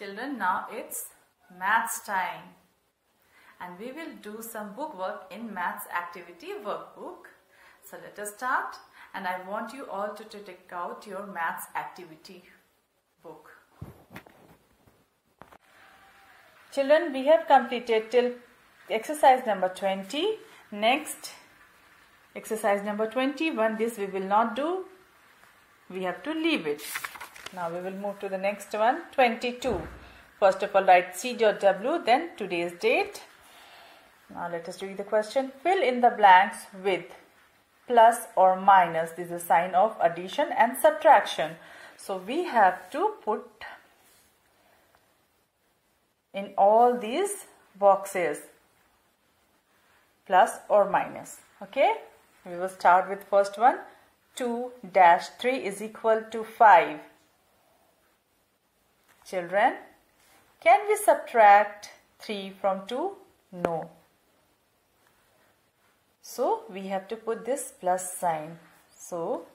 Children, now it's maths time. And we will do some book work in maths activity workbook. So let us start. And I want you all to, take out your maths activity book. Children, we have completed till exercise number 20. Next, exercise number 21. This we will not do. We have to leave it. Now we will move to the next one, 22. First of all, write C.W, then today's date. Now let us read the question. Fill in the blanks with plus or minus. This is a sign of addition and subtraction. So we have to put in all these boxes plus or minus. Okay. We will start with first one. 2 dash 3 is equal to 5. Children, can we subtract 3 from 2? No. So we have to put this plus sign. So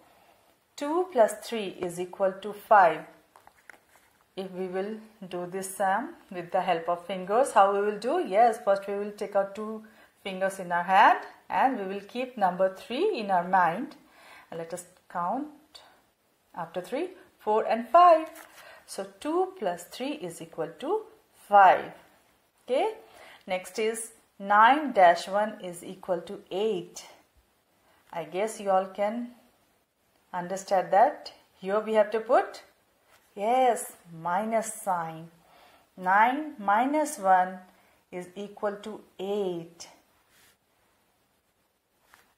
2 plus 3 is equal to 5. If we will do this sum with the help of fingers, how we will do? Yes, first we will take out two fingers in our hand and we will keep number 3 in our mind. And let us count after 3, 4 and 5. So 2 plus 3 is equal to 5. Okay. Next is 9 dash 1 is equal to 8. I guess you all can understand that. Here we have to put, yes, minus sign. 9 minus 1 is equal to 8.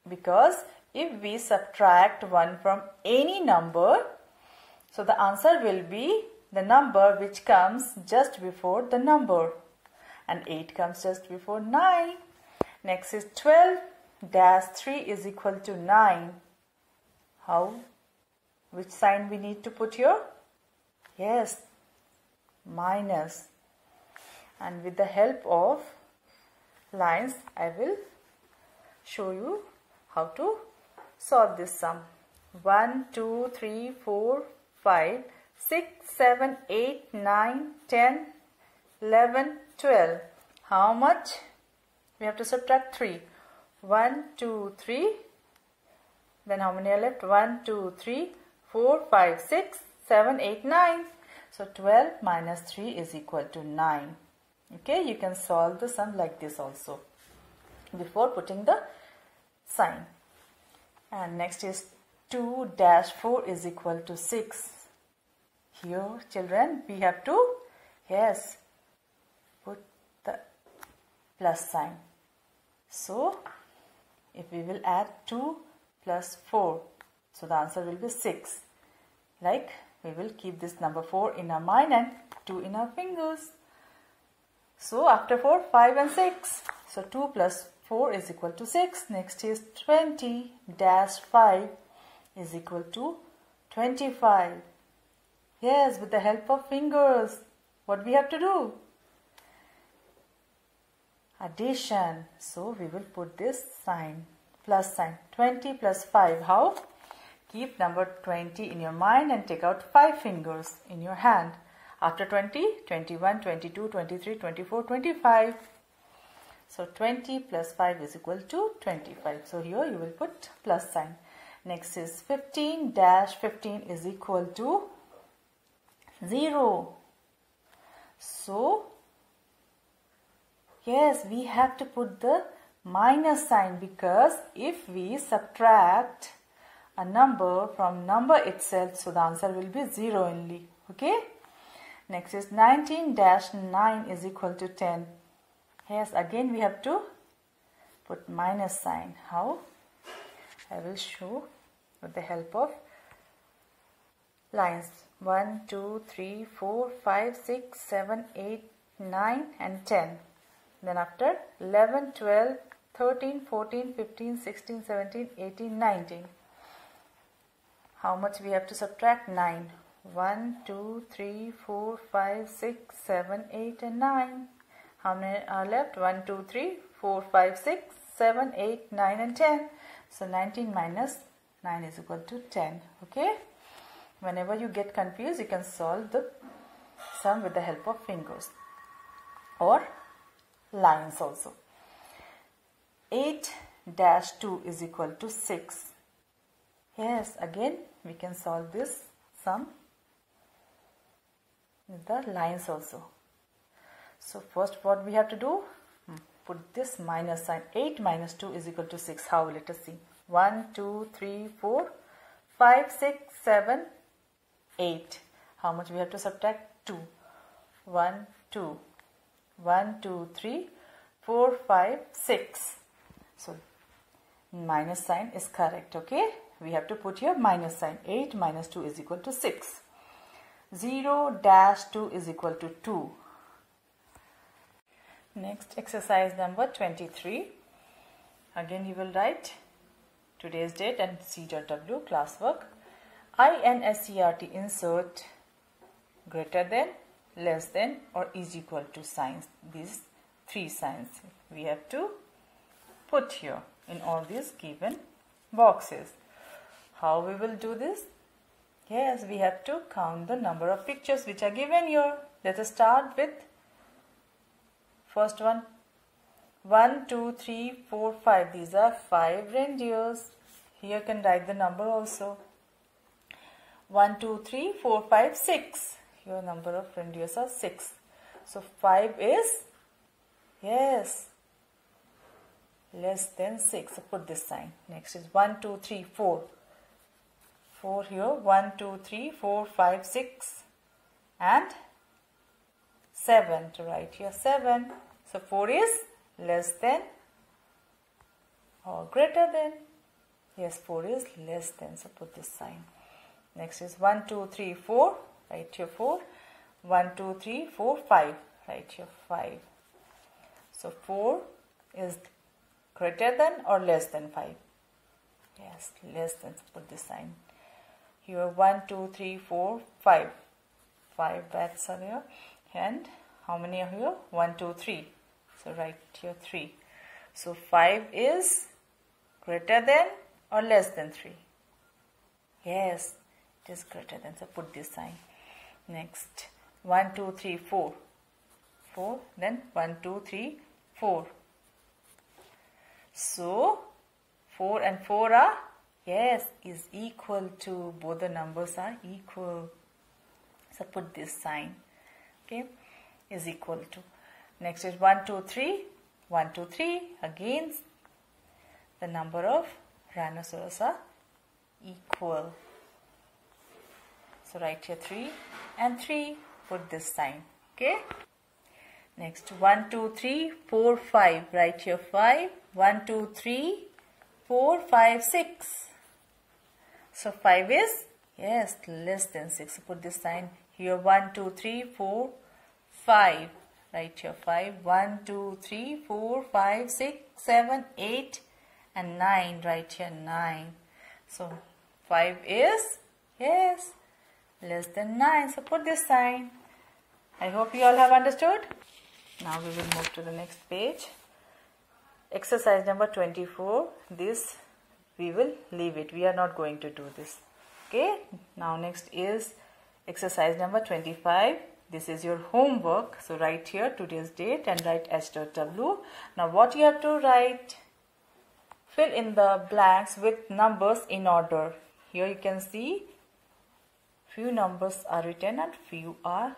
Because if we subtract 1 from any number, so the answer will be the number which comes just before the number and 8 comes just before 9. Next is 12 dash 3 is equal to 9. How? Which sign we need to put here? Yes, minus. And with the help of lines, I will show you how to solve this sum. 1, 2, 3, 4, 5, 6, 7, 8, 9, 10, 11, 12. How much? We have to subtract 3. 1, 2, 3. Then how many are left? 1, 2, 3, 4, 5, 6, 7, 8, 9. So 12 minus 3 is equal to 9. Okay, you can solve the sum like this also before putting the sign. And next is 2 dash 4 is equal to 6. Here children we have to yes put the plus sign. So if we will add 2 plus 4 so the answer will be 6. Like we will keep this number 4 in our mind and 2 in our fingers. So after 4 5 and 6. So 2 plus 4 is equal to 6. Next is 20 dash 5 is equal to 25. Yes, with the help of fingers. What we have to do? Addition. So we will put this sign, plus sign. 20 plus 5. How? Keep number 20 in your mind and take out 5 fingers in your hand. After 20, 21, 22, 23, 24, 25. So 20 plus 5 is equal to 25. So here you will put plus sign. Next is 15 dash 15 is equal to 0. So, yes, we have to put the minus sign because if we subtract a number from number itself, so the answer will be 0 only. Okay. Next is 19 dash 9 is equal to 10. Yes, again we have to put minus sign. How? I will show with the help of lines 1, 2, 3, 4, 5, 6, 7, 8, 9 and 10. Then after 11, 12, 13, 14, 15, 16, 17, 18, 19. How much we have to subtract? 9. 1, 2, 3, 4, 5, 6, 7, 8 and 9. How many are left? 1, 2, 3, 4, 5, 6, 7, 8, 9 and 10. So 19 minus 9 is equal to 10. Okay. Whenever you get confused, you can solve the sum with the help of fingers or lines also. 8 dash 2 is equal to 6. Yes, again we can solve this sum with the lines also. So first what we have to do, hmm, put this minus sign. 8 minus 2 is equal to 6. How? Let us see. 1, 2, 3, 4, 5, 6, 7, 8. How much we have to subtract? 2. 1, 2. 1, 2, 3, 4, 5, 6. So minus sign is correct. Okay. We have to put here minus sign. 8 minus 2 is equal to 6. 0 dash 2 is equal to 2. Next exercise number 23. Again you will write today's date and C.W classwork. INSERT insert greater than, less than or is equal to signs. These three signs we have to put here in all these given boxes. How we will do this? Yes, we have to count the number of pictures which are given here. Let us start with First one 1, 2, 3, 4, 5. These are 5 reindeers. Here can write the number also. 1, 2, 3, 4, 5, 6. Your number of reindeers are 6. So 5 is, yes, less than 6. So put this sign. Next is 1, 2, 3, 4. 4 here. 1, 2, 3, 4, 5, 6. And 7 to write here 7. So 4 is less than or greater than. Yes, 4 is less than. So put this sign. Next is 1, 2, 3, 4. Write here 4. 1, 2, 3, 4, 5. Write here 5. So 4 is greater than or less than 5. Yes, less than. Put this sign. Here 1, 2, 3, 4, 5. 5 bats are here. And how many are here? 1, 2, 3. So write here 3. So 5 is greater than or less than 3? Yes, is greater than. So put this sign. Next 1, 2, 3, 4. 4. Then 1, 2, 3, 4. So 4 and 4 are yes is equal to both the numbers are equal. So put this sign. Okay is equal to. Next is 1, 2, 3. 1, 2, 3. Again, the number of rhinoceros are equal. So write here 3 and 3. Put this sign. Okay. Next 1, 2, 3, 4, 5. Write here 5. 1, 2, 3, 4, 5, 6. So 5 is, yes, less than 6. So put this sign here 1, 2, 3, 4, 5. Write here 5. 1, 2, 3, 4, 5, 6, 7, 8 and 9. Write here 9. So 5 is, yes, less than 9. So put this sign. I hope you all have understood. Now we will move to the next page. Exercise number 24. This we will leave it. We are not going to do this. Okay. Now next is exercise number 25. This is your homework. So write here today's date and write h.w. Now what you have to write? Fill in the blanks with numbers in order. Here you can see few numbers are written and few are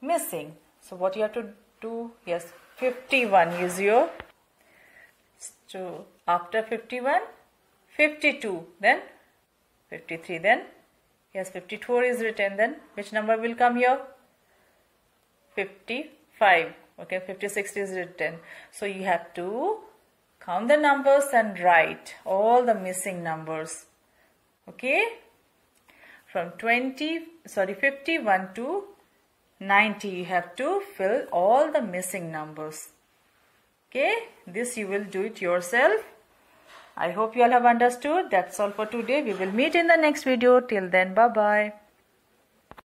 missing. So what you have to do? Yes, 51 is your so after 51 52 then 53 then Yes, 54 is written. Then which number will come here? 55. Okay, 56 is written. So you have to count the numbers and write all the missing numbers. Okay. From 20, sorry, 51 to 90, you have to fill all the missing numbers. Okay. This you will do it yourself. I hope you all have understood. That's all for today. We will meet in the next video. Till then, bye-bye.